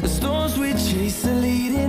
The storms we chase are leading